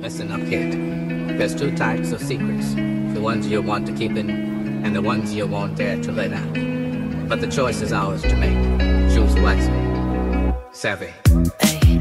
Listen up, kid. There's two types of secrets. The ones you want to keep in, and the ones you won't dare to let out. But the choice is ours to make. Choose wisely. Savii. Hey,